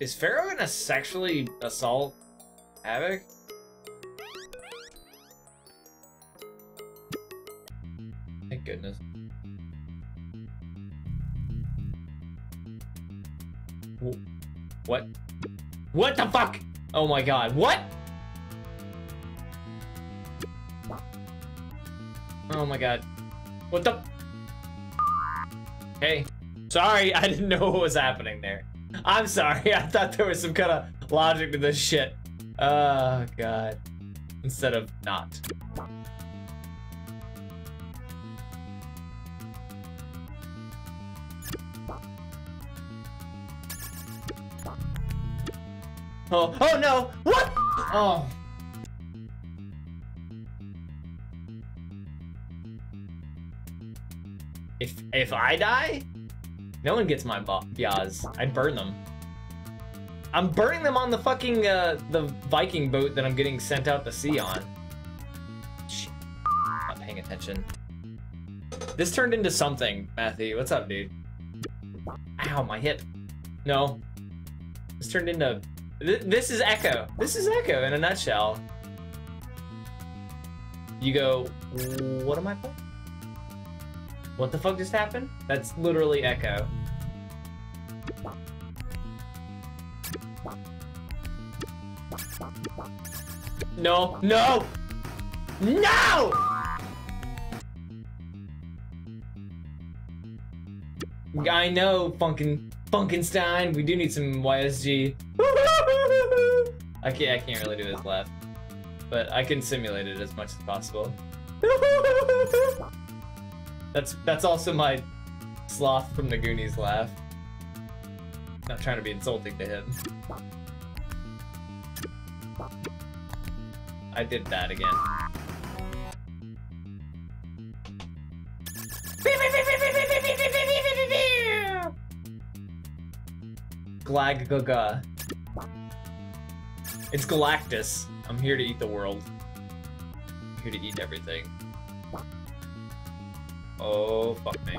Is Pharaoh gonna sexually assault Havoc? Thank goodness. What? What the fuck? Oh my god, what? Oh my god. What the? Hey, sorry, I didn't know what was happening there. I'm sorry, I thought there was some kind of logic to this shit. Oh god. Instead of not. Oh, oh no! What? Oh. If if I die, no one gets my Yaz. I burn them. I'm burning them on the fucking uh, the Viking boat that I'm getting sent out to sea on. Shit. Not paying attention. This turned into something, Matthew. What's up, dude? Ow, my hip. No. This turned into this is Ecco. This is Ecco in a nutshell. You go, what am I playing? What the fuck just happened? That's literally Ecco. No, no! No! I know, Funkin Funkenstein. We do need some YSG. I can't. I can't really do his laugh, but I can simulate it as much as possible. that's that's also my sloth from the Goonies laugh. Not trying to be insulting to him. I did that again. Glag gaga. It's Galactus. I'm here to eat the world. I'm here to eat everything. Oh, fuck me.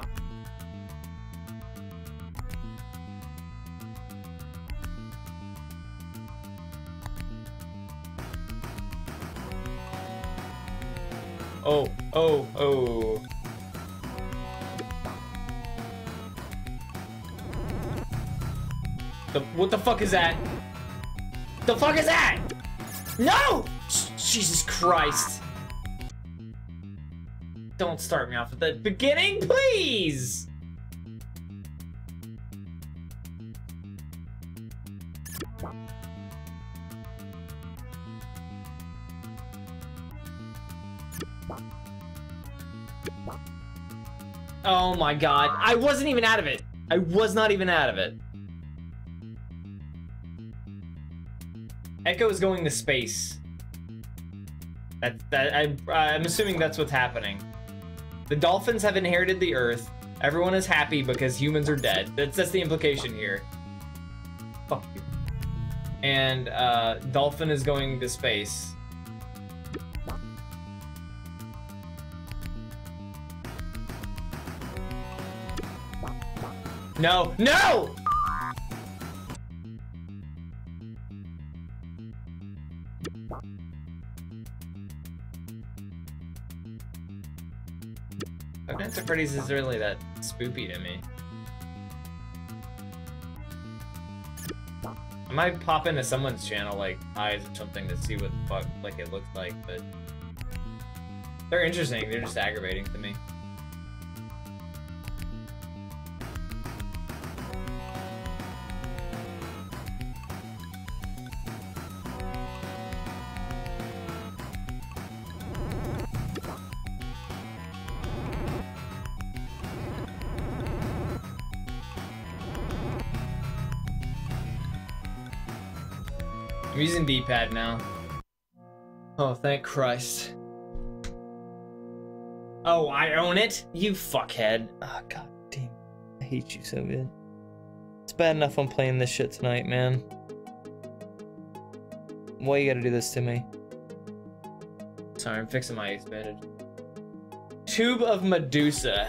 Oh, oh, oh. The, what the fuck is that? The fuck is that? No! Jesus Christ. Don't start me off at the hmm. beginning, please! Oh my god. I wasn't even out of it. I was not even out of it. Ecco is going to space. That, that I, I'm assuming that's what's happening. The dolphins have inherited the Earth. Everyone is happy because humans are dead. That's, that's the implication here. Fuck you. And uh, Dolphin is going to space. No, no! Five at Freddy's is really that spoopy to me. I might pop into someone's channel, like, eyes or something to see what the fuck, like, it looks like, but... They're interesting, they're just aggravating to me. I'm using D-pad now. Oh, thank Christ. Oh, I own it? You fuckhead. Oh, god damn. I hate you so good. It's bad enough I'm playing this shit tonight, man. Why you gotta do this to me? Sorry, I'm fixing my expanded. Tube of Medusa.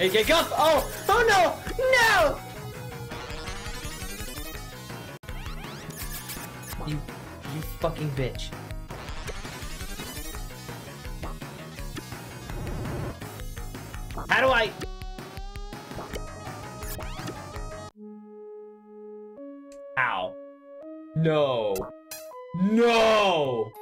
AK Guff! Oh! Oh no! No! You, you fucking bitch. How do I... Ow. No. No!